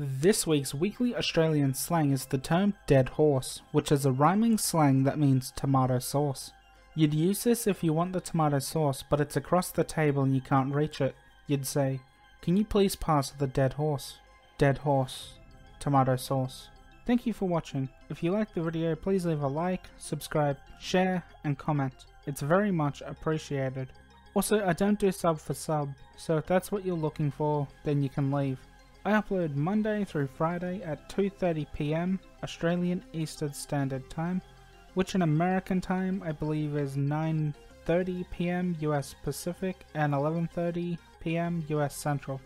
This week's weekly Australian slang is the term dead horse, which is a rhyming slang that means tomato sauce. You'd use this if you want the tomato sauce, but it's across the table and you can't reach it. You'd say, Can you please pass the dead horse? Dead horse. Tomato sauce. Thank you for watching. If you liked the video, please leave a like, subscribe, share, and comment. It's very much appreciated. Also, I don't do sub for sub, so if that's what you're looking for, then you can leave. I upload Monday through Friday at 2.30pm Australian Eastern Standard Time, which in American time I believe is 9.30pm US Pacific and 11.30pm US Central.